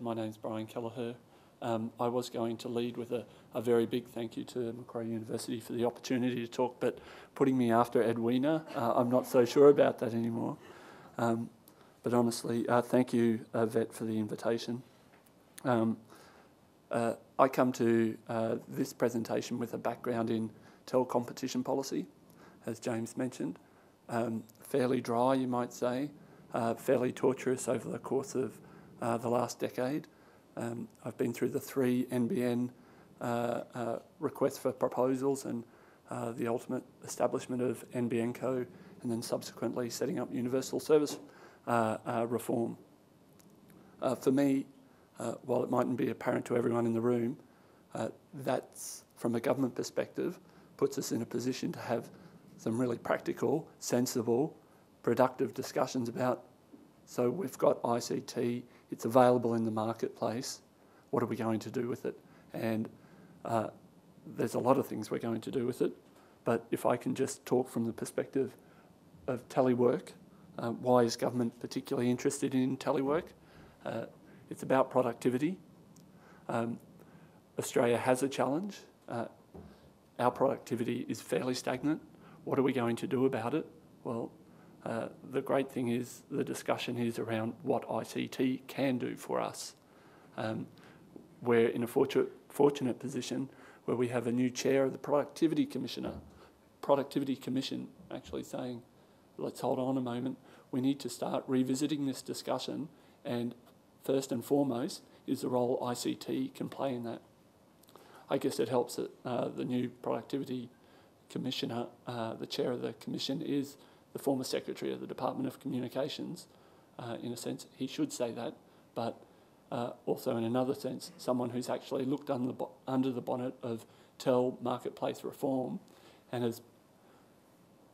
My name's Brian Kelleher. Um, I was going to lead with a, a, very big thank you to Macquarie University for the opportunity to talk, but putting me after Edwina, uh, I'm not so sure about that anymore. Um, but honestly, uh, thank you, uh, Yvette, for the invitation. Um, uh, I come to uh, this presentation with a background in telecompetition policy, as James mentioned. Um, fairly dry, you might say, fairly torturous over the course of the last decade. Um, I've been through the three NBN uh, uh, requests for proposals and uh, the ultimate establishment of NBN Co, and then subsequently setting up universal service uh, uh, reform. Uh, for me, while it mightn't be apparent to everyone in the room, that's from a government perspective puts us in a position to have some really practical, sensible, productive discussions about. So we've got ICT it's available in the marketplace. What are we going to do with it? And uh, there's a lot of things we're going to do with it. But if I can just talk from the perspective of telework, uh, why is government particularly interested in telework? Uh, it's about productivity. Um, Australia has a challenge. Uh, our productivity is fairly stagnant. What are we going to do about it? Well, uh, the great thing is the discussion is around what ICT can do for us. Um, we're in a fortunate, fortunate position where we have a new chair of the Productivity Commissioner, Productivity Commission, actually saying, let's hold on a moment. We need to start revisiting this discussion, and first and foremost is the role ICT can play in that. I guess it helps that uh, the new Productivity Commissioner, uh, the chair of the commission, is the former Secretary of the Department of Communications. Uh, in a sense, he should say that, but uh, also in another sense, someone who's actually looked under the, under the bonnet of Tel marketplace reform and has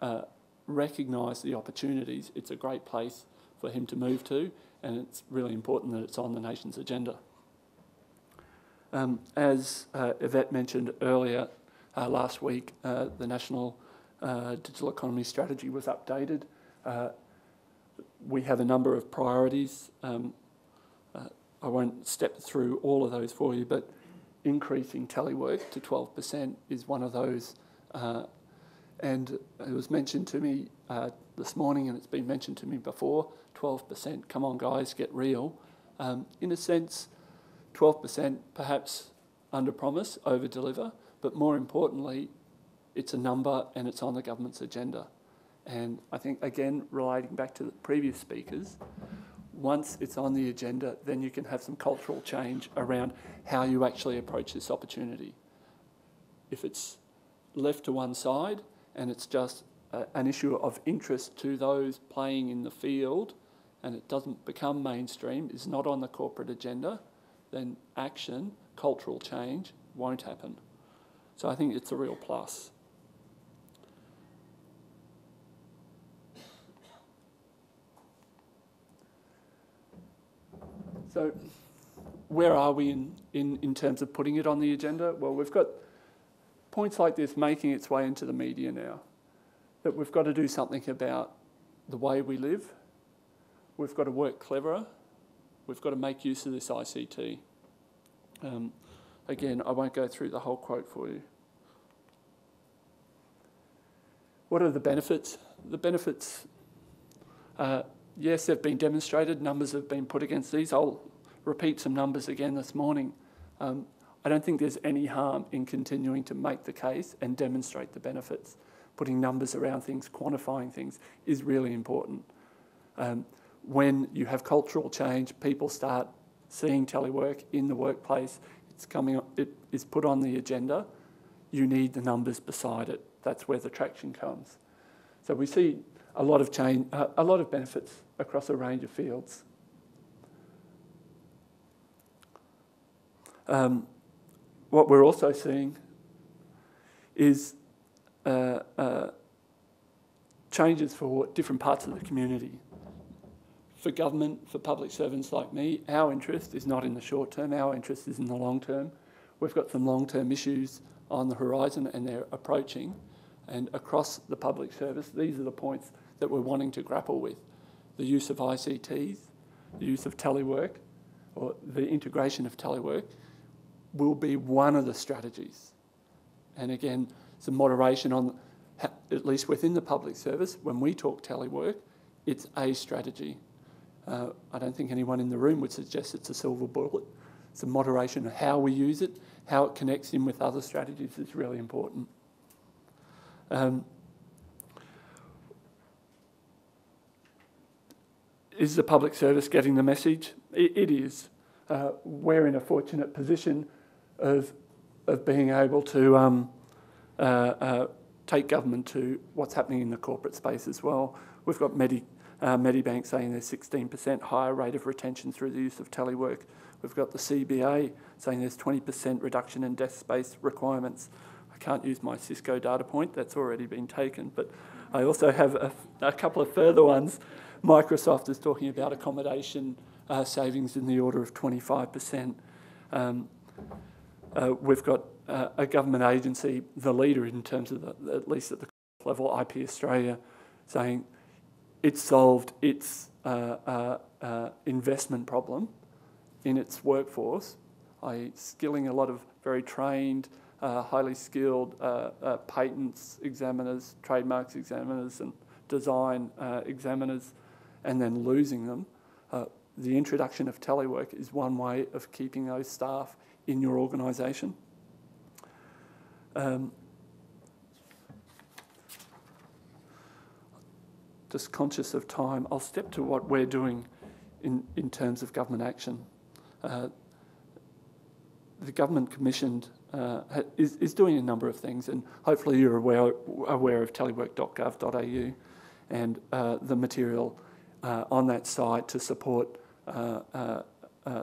uh, recognised the opportunities. It's a great place for him to move to, and it's really important that it's on the nation's agenda. Um, as uh, Yvette mentioned earlier, uh, last week, uh, the National uh, digital economy strategy was updated. Uh, we have a number of priorities. Um, uh, I won't step through all of those for you, but increasing telework to 12% is one of those. Uh, and it was mentioned to me uh, this morning, and it's been mentioned to me before 12%. Come on, guys, get real. Um, in a sense, 12% perhaps under promise, over deliver, but more importantly, it's a number and it's on the government's agenda. And I think, again, relating back to the previous speakers, once it's on the agenda, then you can have some cultural change around how you actually approach this opportunity. If it's left to one side and it's just a, an issue of interest to those playing in the field and it doesn't become mainstream, is not on the corporate agenda, then action, cultural change, won't happen. So I think it's a real plus. So where are we in, in, in terms of putting it on the agenda? Well, we've got points like this making its way into the media now. That we've got to do something about the way we live. We've got to work cleverer. We've got to make use of this ICT. Um, again, I won't go through the whole quote for you. What are the benefits? The benefits uh, yes, they've been demonstrated. Numbers have been put against these. I'll repeat some numbers again this morning. Um, I don't think there's any harm in continuing to make the case and demonstrate the benefits. Putting numbers around things, quantifying things is really important. Um, when you have cultural change, people start seeing telework in the workplace. It's coming. It is put on the agenda. You need the numbers beside it. That's where the traction comes. So we see a lot of change, uh, a lot of benefits across a range of fields. Um, what we're also seeing is uh, uh, changes for different parts of the community. For government, for public servants like me, our interest is not in the short term, our interest is in the long term. We've got some long term issues on the horizon and they're approaching. And across the public service, these are the points that we're wanting to grapple with the use of ICTs, the use of telework, or the integration of telework will be one of the strategies. And again, some moderation on, at least within the public service, when we talk telework, it's a strategy. Uh, I don't think anyone in the room would suggest it's a silver bullet. Some moderation of how we use it, how it connects in with other strategies is really important. Um, is the public service getting the message? it, it is. Uh, we're in a fortunate position of, of being able to um, uh, uh, take government to what's happening in the corporate space as well. We've got Medi, uh, Medibank saying there's 16% higher rate of retention through the use of telework. We've got the CBA saying there's 20% reduction in desk space requirements. I can't use my Cisco data point, that's already been taken, but I also have a, a couple of further ones. Microsoft is talking about accommodation uh, savings in the order of 25%. Um, uh, we've got uh, a government agency, the leader in terms of, the, at least at the level, IP Australia, saying it's solved its uh, uh, uh, investment problem in its workforce, i.e., skilling a lot of very trained, highly skilled patents examiners, trademarks examiners, and design examiners, and then losing them the introduction of telework is one way of keeping those staff in your organisation. Um, just conscious of time, I'll step to what we're doing in, in terms of government action. Uh, the government commissioned uh, is, is doing a number of things, and hopefully you're aware, aware of telework.gov.au and uh, the material uh, on that site to support uh, uh, uh,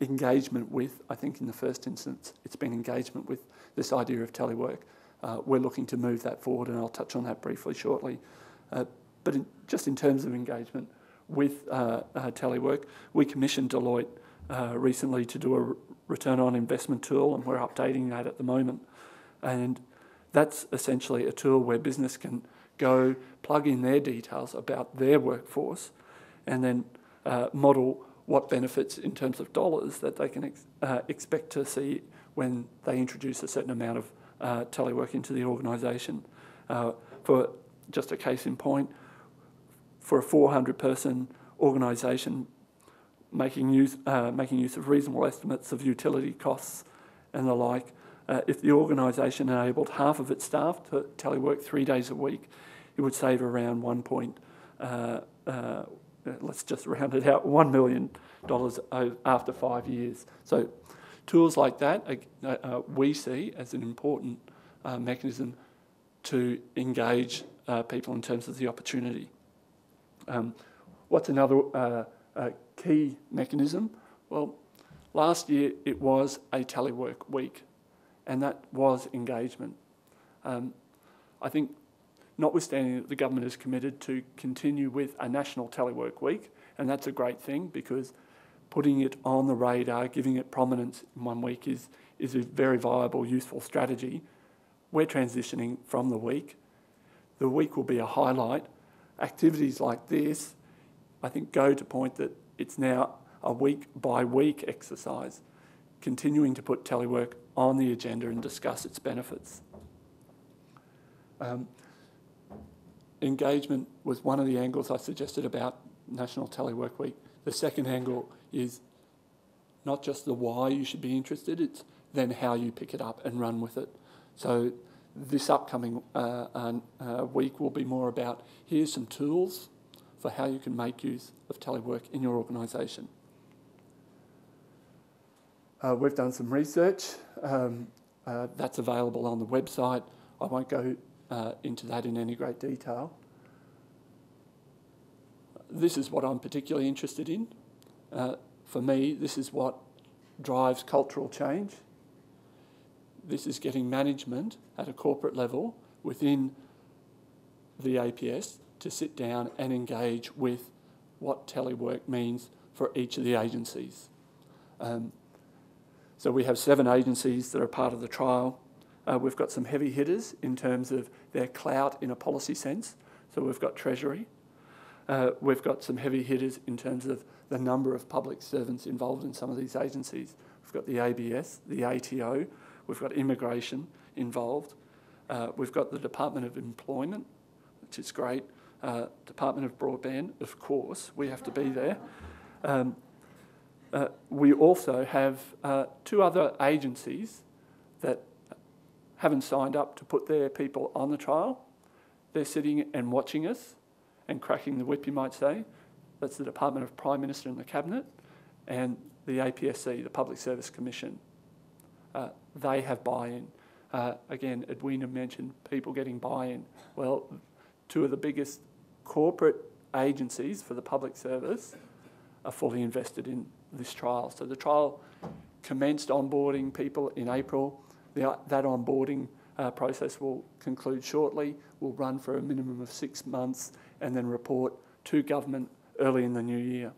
engagement with, I think in the first instance, it's been engagement with this idea of telework. we're looking to move that forward, and I'll touch on that briefly shortly. but in, just in terms of engagement with telework, we commissioned Deloitte recently to do a return on investment tool, and we're updating that at the moment. And that's essentially a tool where business can go plug in their details about their workforce and then uh, model what benefits in terms of dollars that they can ex uh, expect to see when they introduce a certain amount of uh, telework into the organisation. Uh, for just a case in point, for a 400 person organisation making use, uh, making use of reasonable estimates of utility costs and the like, uh, if the organisation enabled half of its staff to telework three days a week, it would save around 1 point, uh, uh, let's just round it out, $1 million after five years. So tools like that uh, uh, we see as an important uh, mechanism to engage uh, people in terms of the opportunity. Um, what's another key mechanism? Well, last year it was a telework week, and that was engagement. Um, I think notwithstanding that the government is committed to continue with a national telework week, and that's a great thing because putting it on the radar, giving it prominence in one week is, is a very viable, useful strategy. We're transitioning from the week. The week will be a highlight. Activities like this, I think, go to point that it's now a week by week exercise, continuing to put telework on the agenda and discuss its benefits. Um, engagement was one of the angles I suggested about National Telework Week. The second angle is not just the why you should be interested, it's then how you pick it up and run with it. So this upcoming uh, uh, week will be more about here's some tools for how you can make use of telework in your organisation. Uh, we've done some research um, uh, that's available on the website. I won't go uh, into that in any great detail. This is what I'm particularly interested in. Uh, for me, this is what drives cultural change. This is getting management at a corporate level within the APS to sit down and engage with what telework means for each of the agencies. Um, so we have seven agencies that are part of the trial. Uh, we've got some heavy hitters in terms of their clout in a policy sense. So we've got Treasury, Uh, we've got some heavy hitters in terms of the number of public servants involved in some of these agencies. We've got the ABS, the ATO, we've got immigration involved, uh, we've got the Department of Employment, which is great, uh, Department of Broadband, of course, we have to be there. Um, uh, we also have uh, two other agencies that haven't signed up to put their people on the trial. They're sitting and watching us and cracking the whip, you might say. That's the Department of Prime Minister and the Cabinet and the APSC, the Public Service Commission. Uh, they have buy-in. Uh, again, Edwina mentioned people getting buy-in. Well, two of the biggest corporate agencies for the public service are fully invested in this trial. So the trial commenced onboarding people in April. The, that onboarding uh, process will conclude shortly, will run for a minimum of six months and then report to government early in the new year.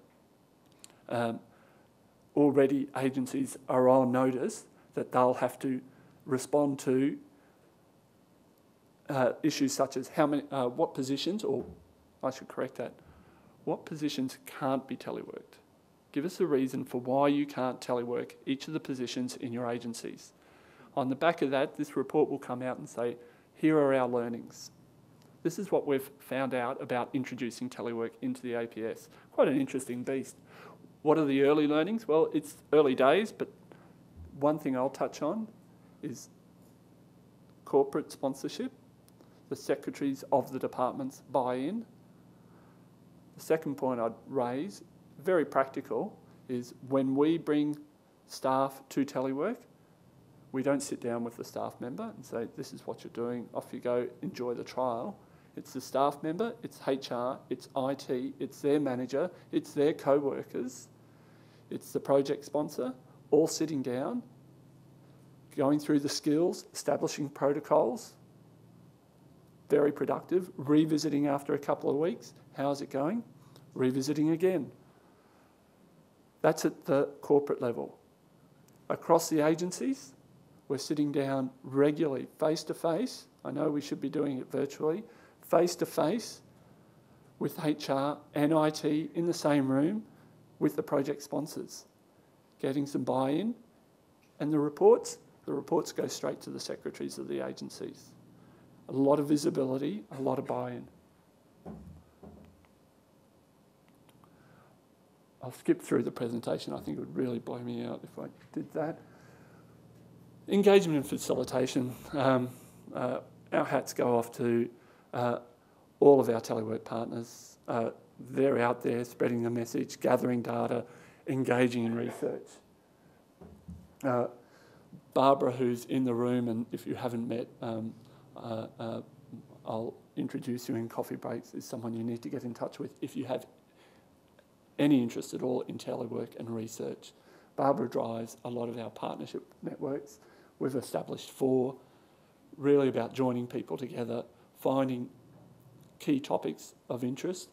Um, already agencies are on notice that they'll have to respond to uh, issues such as how many, uh, what positions, or I should correct that, what positions can't be teleworked. Give us a reason for why you can't telework each of the positions in your agencies. On the back of that, this report will come out and say, here are our learnings. This is what we've found out about introducing telework into the APS. Quite an interesting beast. What are the early learnings? Well, it's early days, but one thing I'll touch on is corporate sponsorship, the secretaries of the departments buy in. The second point I'd raise, very practical, is when we bring staff to telework, we don't sit down with the staff member and say, This is what you're doing, off you go, enjoy the trial. It's the staff member, it's HR, it's IT, it's their manager, it's their co workers, it's the project sponsor, all sitting down, going through the skills, establishing protocols. Very productive. Revisiting after a couple of weeks. How's it going? Revisiting again. That's at the corporate level. Across the agencies, we're sitting down regularly, face to face. I know we should be doing it virtually, face to face with HR and IT in the same room with the project sponsors, getting some buy in. And the reports, the reports go straight to the secretaries of the agencies. A lot of visibility, a lot of buy in. I'll skip through the presentation. I think it would really blow me out if I did that. Engagement and facilitation. Um, uh, our hats go off to uh, all of our telework partners. Uh, they're out there spreading the message, gathering data, engaging in research. Uh, Barbara, who's in the room, and if you haven't met, um, uh, uh, I'll introduce you in coffee breaks, is someone you need to get in touch with if you have any interest at all in telework and research. Barbara drives a lot of our partnership networks. We've established four, really about joining people together, finding key topics of interest,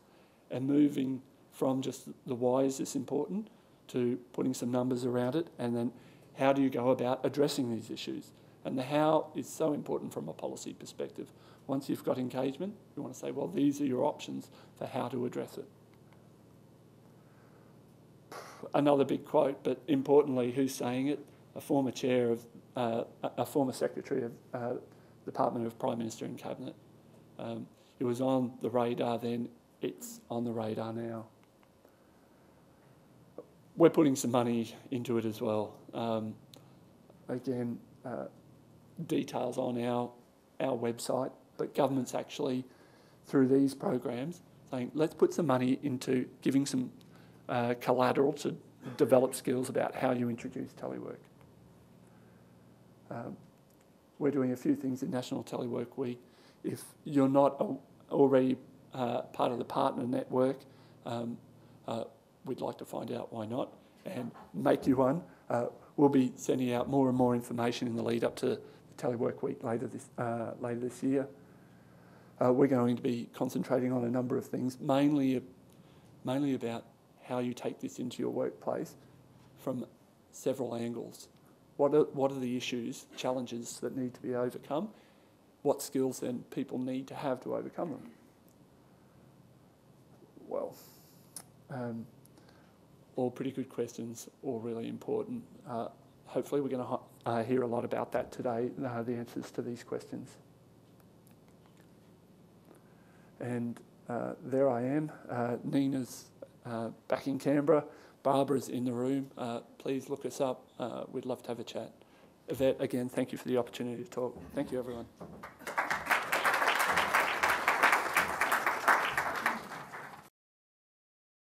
and moving from just the why is this important to putting some numbers around it, and then how do you go about addressing these issues? And the how is so important from a policy perspective. Once you've got engagement, you want to say, well, these are your options for how to address it. Another big quote, but importantly, who's saying it? A former chair of, uh, a former secretary of uh, Department of Prime Minister and Cabinet. Um, it was on the radar then, it's on the radar now. We're putting some money into it as well. Um, again, uh, details on our, our website, but government's actually, through these programs, saying let's put some money into giving some uh, collateral to develop skills about how you introduce telework. Um, we're doing a few things in National Telework Week. If you're not already uh, part of the partner network, um, uh, we'd like to find out why not and make you one. Uh, we'll be sending out more and more information in the lead up to the Telework Week later this, uh, later this year. Uh, we're going to be concentrating on a number of things, mainly, mainly about how you take this into your workplace from several angles. What are, what are the issues, challenges that need to be overcome? What skills then people need to have to overcome them? well, um, all pretty good questions, all really important. Uh, hopefully, we're going to uh, hear a lot about that today, uh, the answers to these questions. And uh, there I am. Uh, Nina's uh, back in Canberra. Barbara's in the room. Uh, please look us up. Uh, we'd love to have a chat. Yvette, again, thank you for the opportunity to talk. Thank you, everyone.